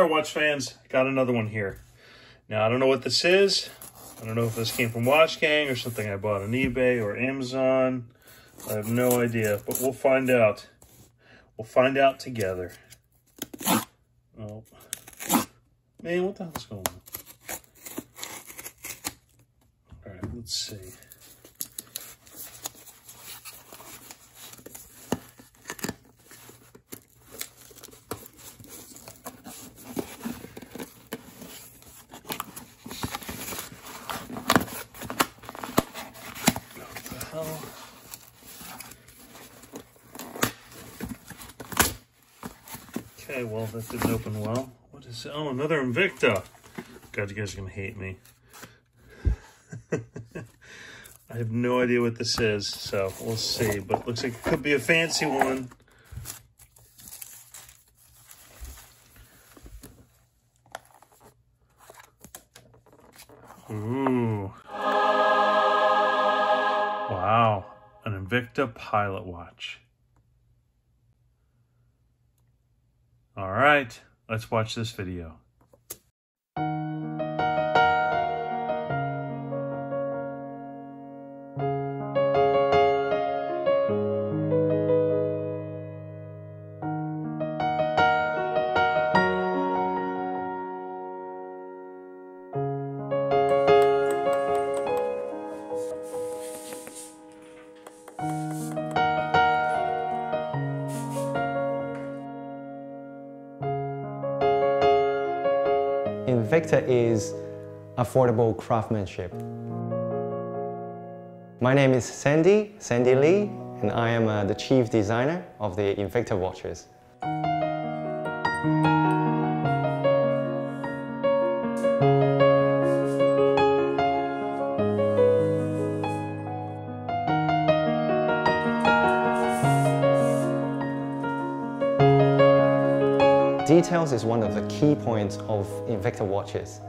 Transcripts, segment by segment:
All right, watch fans, got another one here. Now, I don't know what this is. I don't know if this came from Watch Gang or something I bought on eBay or Amazon. I have no idea, but we'll find out. We'll find out together. Oh. Man, what the hell's going on? All right, let's see. Okay, well, that didn't open well. What is it? Oh, another Invicta. God, you guys are going to hate me. I have no idea what this is, so we'll see. But looks like it could be a fancy one. Ooh. Wow, an Invicta pilot watch. All right, let's watch this video. Invicta is affordable craftsmanship. My name is Sandy, Sandy Lee, and I am uh, the chief designer of the Invicta watches. Details is one of the key points of Invicta watches.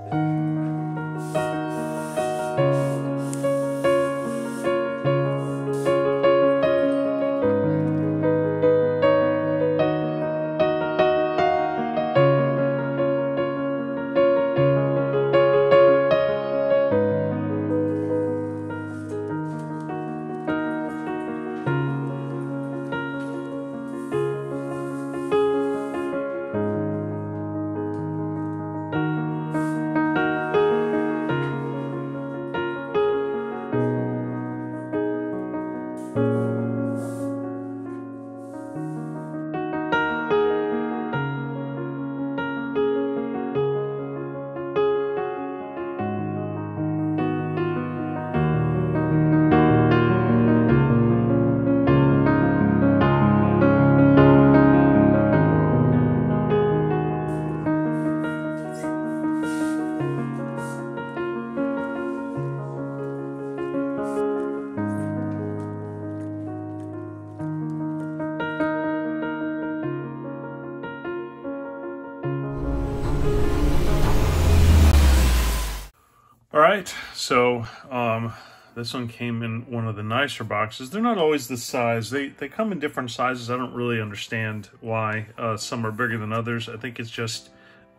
Right, so um, this one came in one of the nicer boxes. They're not always the size. They they come in different sizes. I don't really understand why uh, some are bigger than others. I think it's just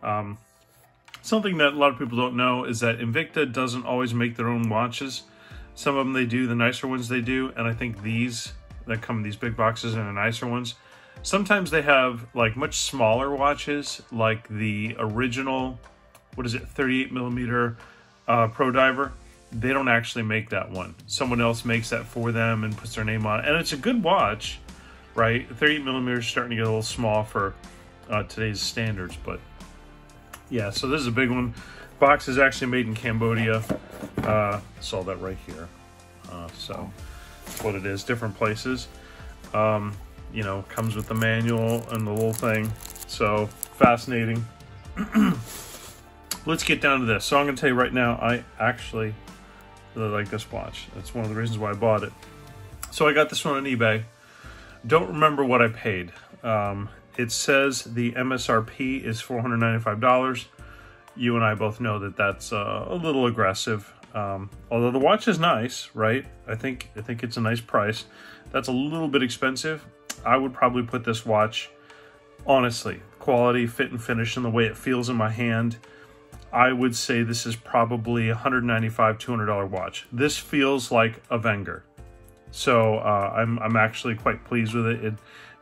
um, something that a lot of people don't know is that Invicta doesn't always make their own watches. Some of them they do, the nicer ones they do, and I think these that come in these big boxes and the nicer ones. Sometimes they have like much smaller watches, like the original, what is it, 38 millimeter uh, Pro Diver, they don't actually make that one. Someone else makes that for them and puts their name on it. And it's a good watch, right? 38 millimeters starting to get a little small for uh, today's standards, but yeah, so this is a big one. Box is actually made in Cambodia. Uh, saw that right here. Uh, so what it is, different places. Um, you know, comes with the manual and the little thing. So fascinating. let's get down to this. So I'm going to tell you right now, I actually really like this watch. That's one of the reasons why I bought it. So I got this one on eBay. Don't remember what I paid. Um, it says the MSRP is $495. You and I both know that that's uh, a little aggressive. Um, although the watch is nice, right? I think I think it's a nice price. That's a little bit expensive. I would probably put this watch, honestly, quality, fit and finish, and the way it feels in my hand, I would say this is probably a 195, $200 watch. This feels like a Wenger. So uh, I'm, I'm actually quite pleased with it. it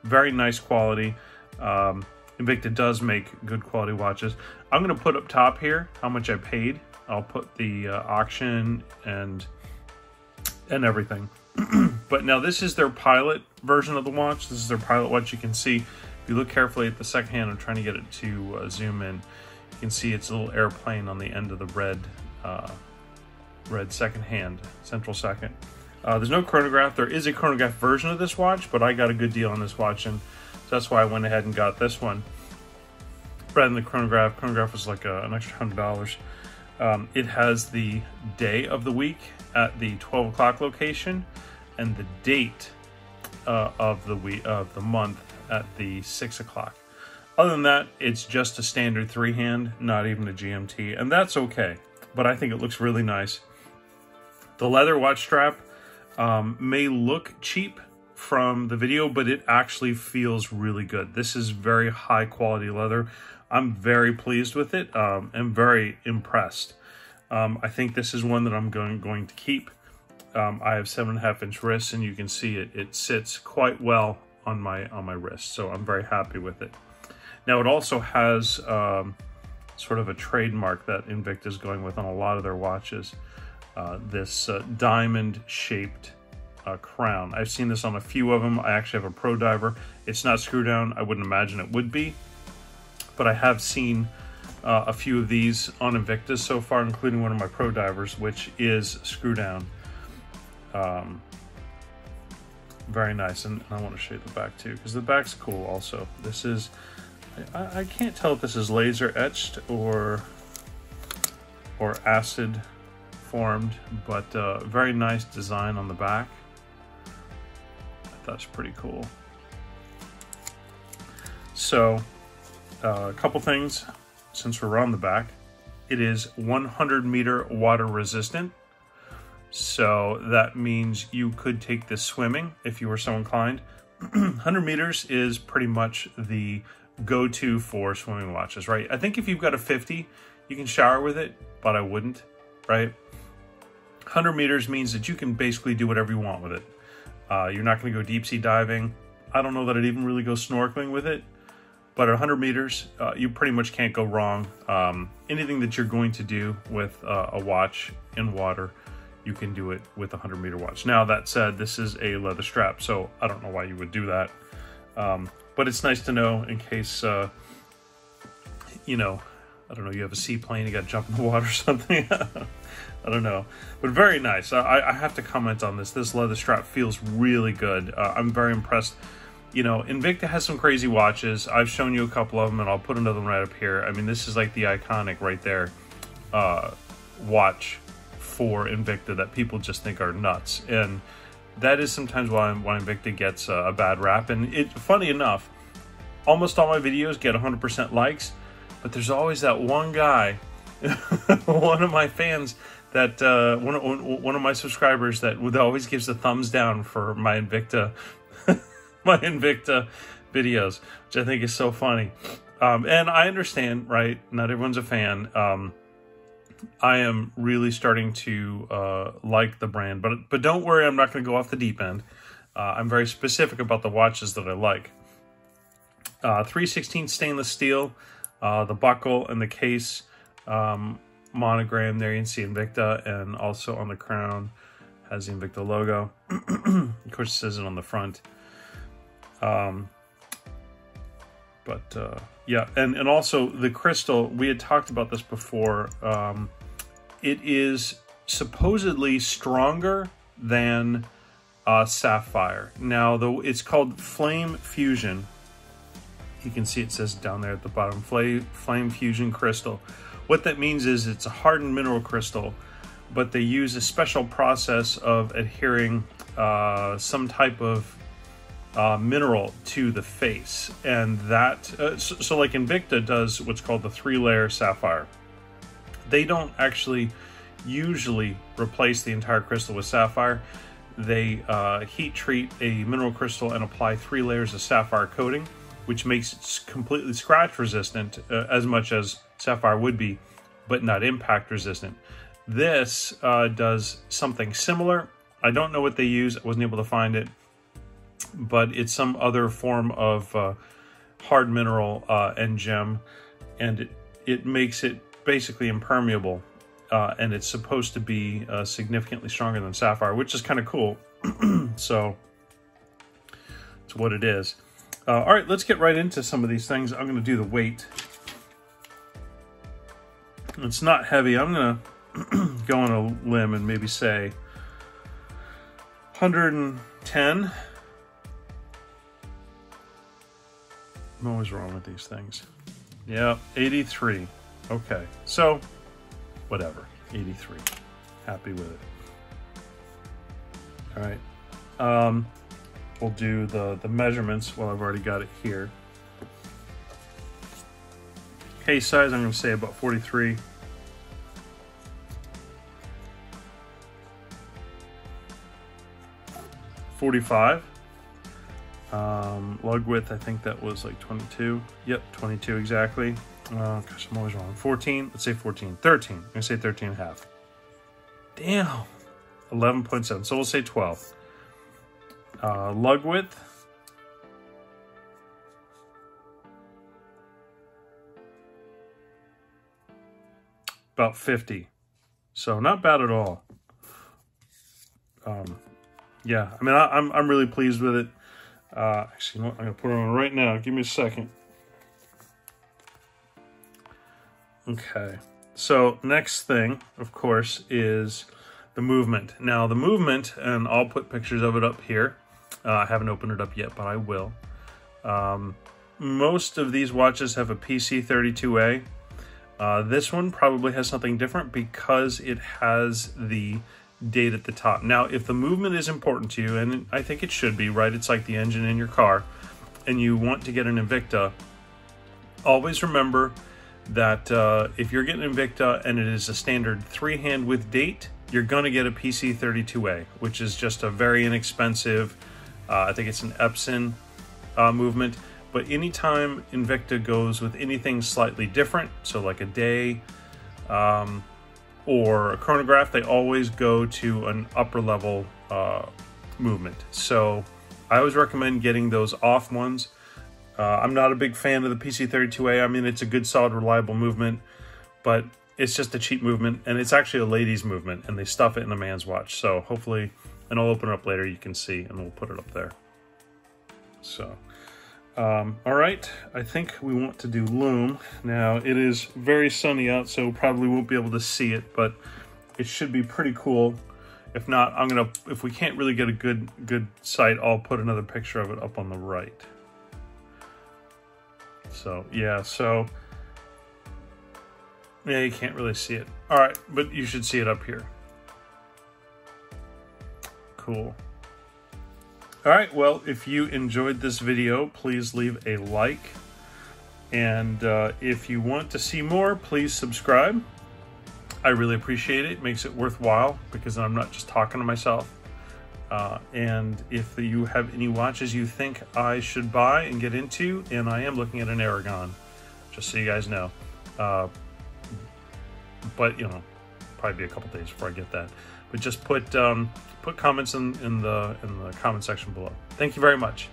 very nice quality. Um, Invicta does make good quality watches. I'm going to put up top here how much I paid. I'll put the uh, auction and and everything. but now this is their pilot version of the watch. This is their pilot watch. You can see if you look carefully at the second hand, I'm trying to get it to uh, zoom in. Can see it's little airplane on the end of the red uh, red second hand, central second. Uh, there's no chronograph. There is a chronograph version of this watch, but I got a good deal on this watch, and so that's why I went ahead and got this one. Rather than the chronograph, chronograph was like a, an extra hundred dollars. Um, it has the day of the week at the 12 o'clock location, and the date uh, of the week of the month at the six o'clock. Other than that, it's just a standard three hand, not even a GMT, and that's okay. But I think it looks really nice. The leather watch strap um, may look cheap from the video, but it actually feels really good. This is very high quality leather. I'm very pleased with it. Um, I'm very impressed. Um, I think this is one that I'm going going to keep. Um, I have seven and a half inch wrists, and you can see it. It sits quite well on my on my wrist, so I'm very happy with it. Now it also has um, sort of a trademark that Invicta is going with on a lot of their watches. Uh, this uh, diamond shaped uh, crown. I've seen this on a few of them. I actually have a Pro Diver. It's not screw down. I wouldn't imagine it would be, but I have seen uh, a few of these on Invictas so far, including one of my Pro Divers, which is screw down. Um, very nice, and, I want to show you the back too, because the back's cool also. This is, I, I can't tell if this is laser etched or or acid formed, but uh, very nice design on the back. That's pretty cool. So, uh, a couple things since we're on the back. It is 100 meter water resistant. So that means you could take this swimming if you were so inclined. 100 meters is pretty much the go-to for swimming watches, right? I think if you've got a 50, you can shower with it, but I wouldn't, right? 100 meters means that you can basically do whatever you want with it. Uh, you're not going to go deep sea diving. I don't know that I'd even really go snorkeling with it, but at 100 meters, uh, you pretty much can't go wrong. Um, anything that you're going to do with uh, a watch in water, you can do it with a 100 meter watch. Now, that said, this is a leather strap, so I don't know why you would do that. Um, but it's nice to know in case, uh, you know, I don't know, you have a seaplane, you got to jump in the water or something. I don't know, but very nice. I, I, have to comment on this. This leather strap feels really good. Uh, I'm very impressed. You know, Invicta has some crazy watches. I've shown you a couple of them, and I'll put another one right up here. I mean, this is like the iconic right there uh, watch for Invicta that people just think are nuts, and that is sometimes why why Invicta gets a, a bad rap. And it, funny enough, almost all my videos get 100% likes, but there's always that one guy, one of my fans that uh, one of, one of my subscribers that would always gives a thumbs down for my Invicta my Invicta videos, which I think is so funny. Um, and I understand, right? Not everyone's a fan. Um, I am really starting to uh, like the brand, but but don't worry, I'm not going to go off the deep end. Uh, I'm very specific about the watches that I like. Uh, 316 stainless steel, uh, the buckle and the case. Um, monogram there. You can see Invicta, and also on the crown has the Invicta logo. of course, it says it on the front. Um, but uh, yeah, and, and also the crystal, we had talked about this before. Um, it is supposedly stronger than uh, sapphire. Now, though it's called Flame Fusion. You can see it says down there at the bottom, Flame, Flame Fusion Crystal. What that means is it's a hardened mineral crystal, but they use a special process of adhering uh, some type of uh, mineral to the face. And that, uh, so, so, like Invicta does what's called the three layer sapphire. They don't actually usually replace the entire crystal with sapphire. They uh, heat treat a mineral crystal and apply three layers of sapphire coating. which makes it completely scratch resistant uh, as much as Sapphire would be, but not impact resistant. This uh, does something similar. I don't know what they use. I wasn't able to find it, but it's some other form of uh, hard mineral uh, and gem, and it, it makes it basically impermeable. Uh, and it's supposed to be uh, significantly stronger than sapphire, which is kind of cool. so it's what it is. Uh, all right, let's get right into some of these things. I'm going to do the weight. It's not heavy. I'm going to go on a limb and maybe say 110. I'm always wrong with these things. Yeah, 83. Okay, so whatever, 83. Happy with it. All right. Um, we'll do the, the measurements. Well, I've already got it here. Case size, I'm to say about 43. Forty-five. Um, lug width, I think that was like 22. Yep, 22 exactly. Uh, gosh, I'm always wrong. 14, let's say 14. 13, I'm gonna say 13 and a half. Damn, 11.7, so we'll say 12. Uh, lug width. About 50. So not bad at all. Um, yeah, I mean, I, I'm, I'm really pleased with it. Uh, actually? I'm to put it on right now. Give me a second. Okay. So next thing, of course, is the movement. Now the movement, and I'll put pictures of it up here. Uh, I haven't opened it up yet, but I will. Um, most of these watches have a PC32A. Uh, this one probably has something different because it has the date at the top. Now, if the movement is important to you, and I think it should be, right? It's like the engine in your car, and you want to get an Invicta, always remember that uh, if you're getting Invicta and it is a standard three hand with date, you're going to get a PC32A, which is just a very inexpensive, uh, I think it's an Epson uh, movement. But anytime Invicta goes with anything slightly different, so like a day, um, or a chronograph, they always go to an upper level uh, movement. So I always recommend getting those off ones. Uh, I'm not a big fan of the PC32A. I mean, it's a good, solid, reliable movement, but it's just a cheap movement, and it's actually a ladies' movement, and they stuff it in a man's watch. So hopefully, and I'll open it up later, you can see, and we'll put it up there. So, um, all right, I think we want to do loom. Now, it is very sunny out, so probably won't be able to see it, but it should be pretty cool. If not, I'm gonna, if we can't really get a good, good sight, I'll put another picture of it up on the right. So, yeah, so, yeah, you can't really see it. All right, but you should see it up here. Cool. All right, well, if you enjoyed this video, please leave a like. And uh, if you want to see more, please subscribe. I really appreciate it. It makes it worthwhile because I'm not just talking to myself. Uh, and if you have any watches you think I should buy and get into, and I am looking at an Aragon, just so you guys know. Uh, but, you know, probably be a couple days before I get that. But just put um, put comments in, in the in the comment section below. Thank you very much.